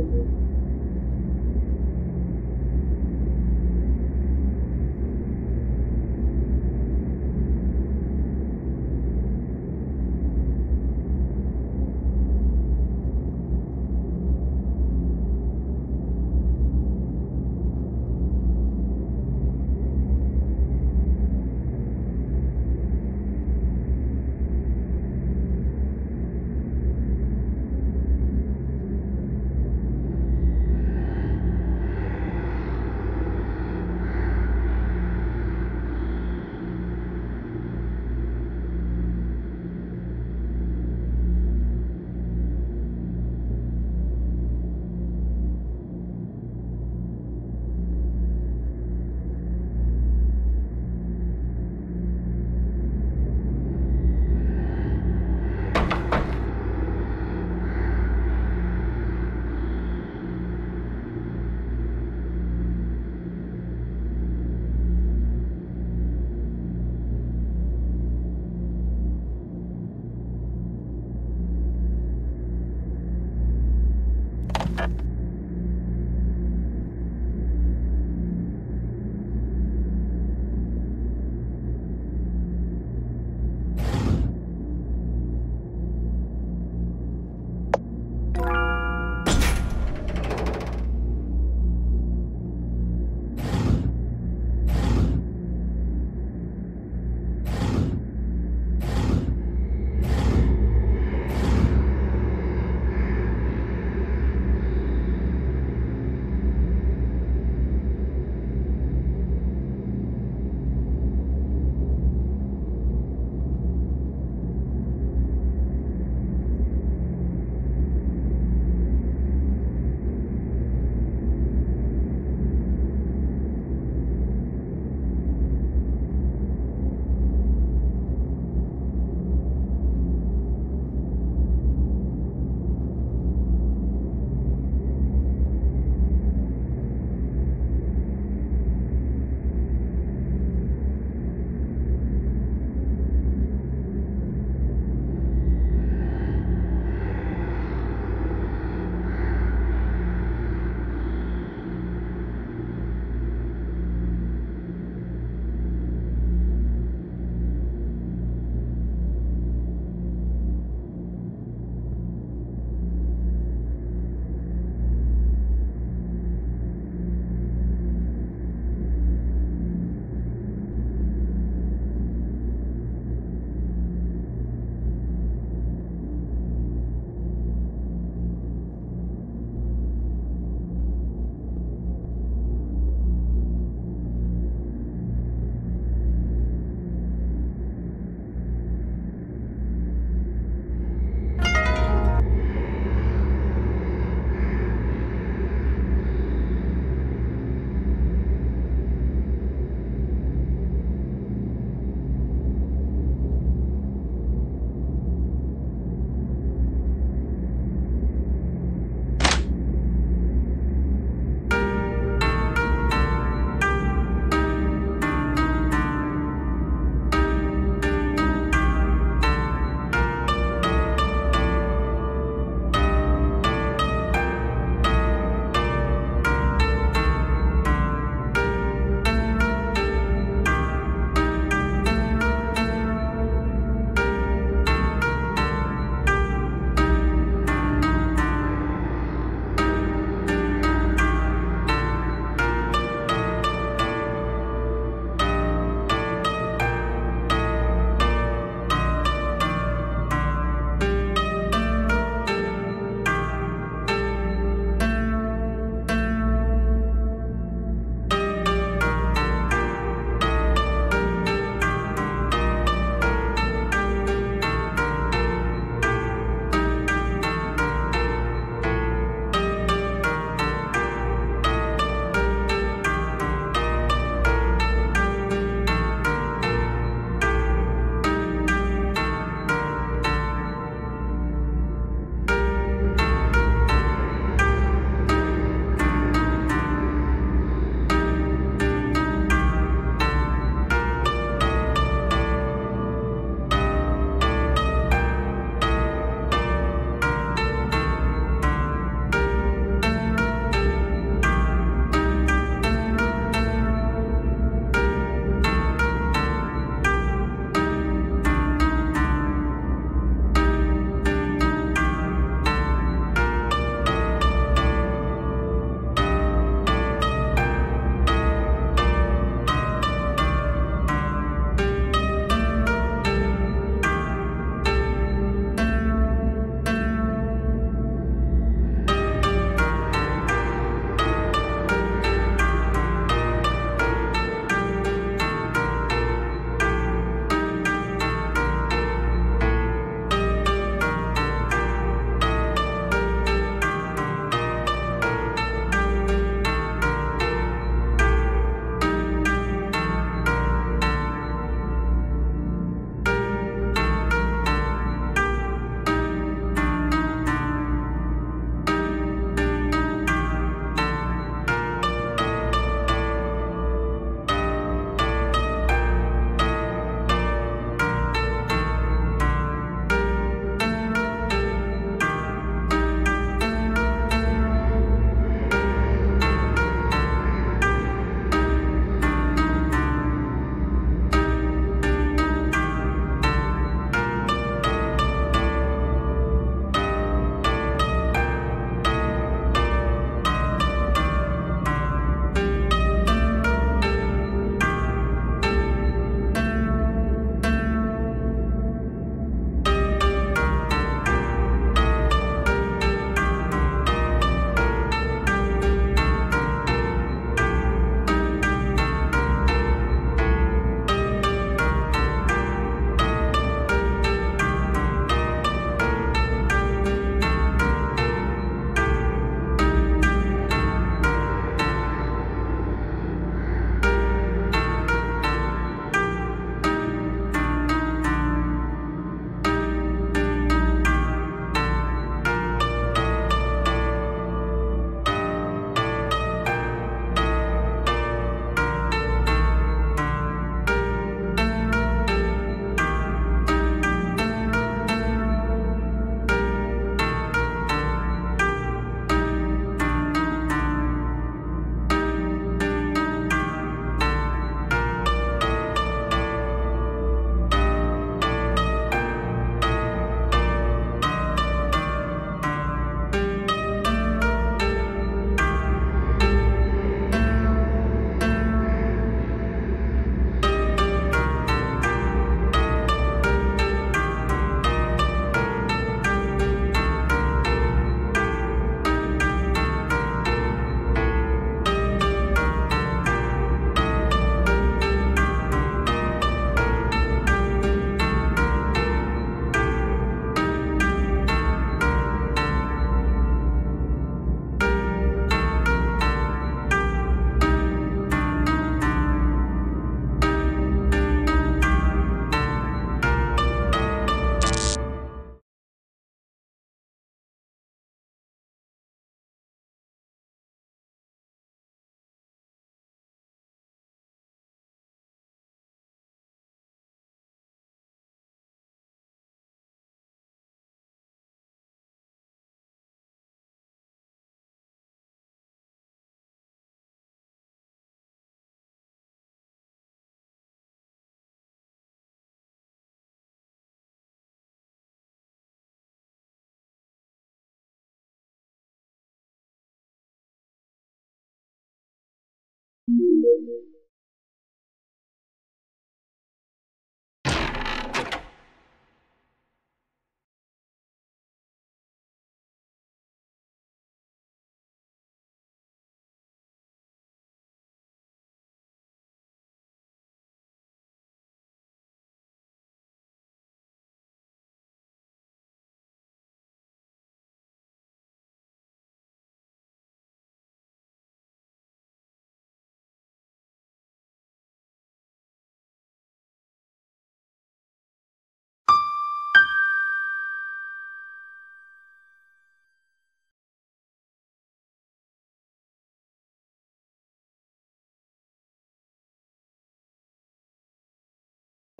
Thank you.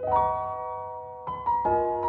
Thank you.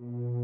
Mm-hmm.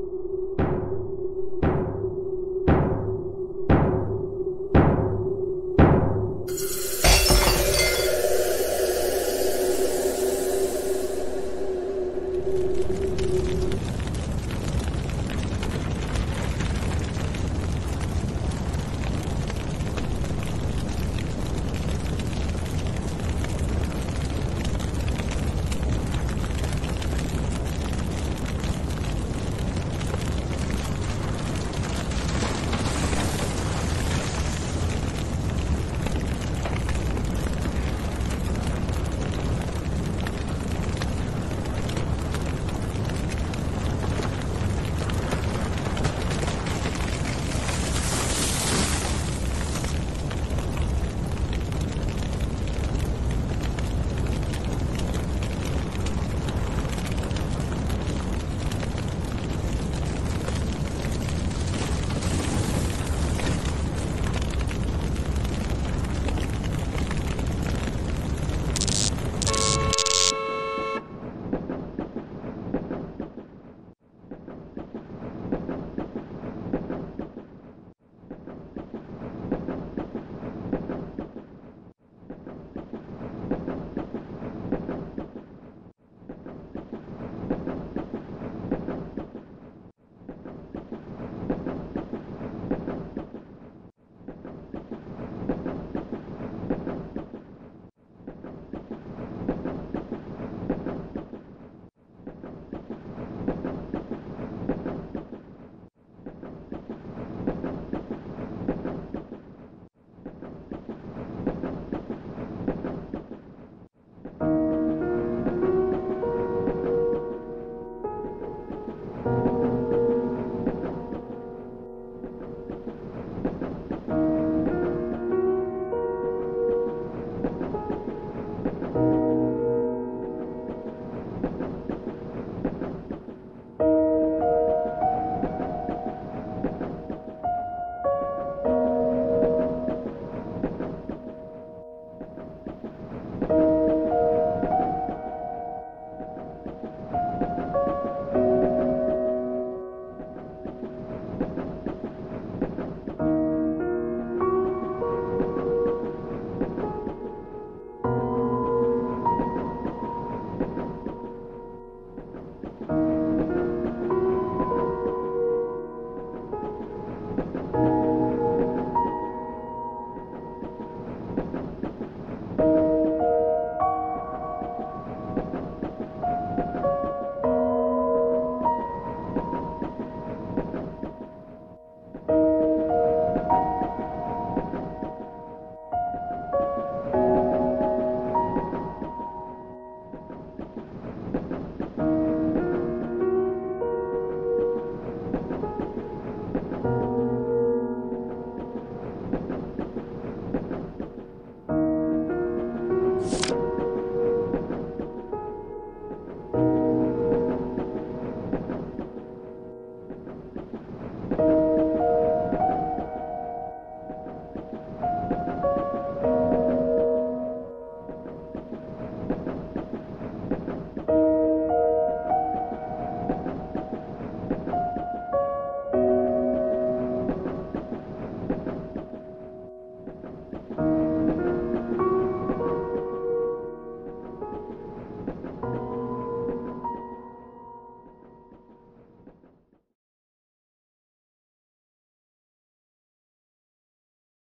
you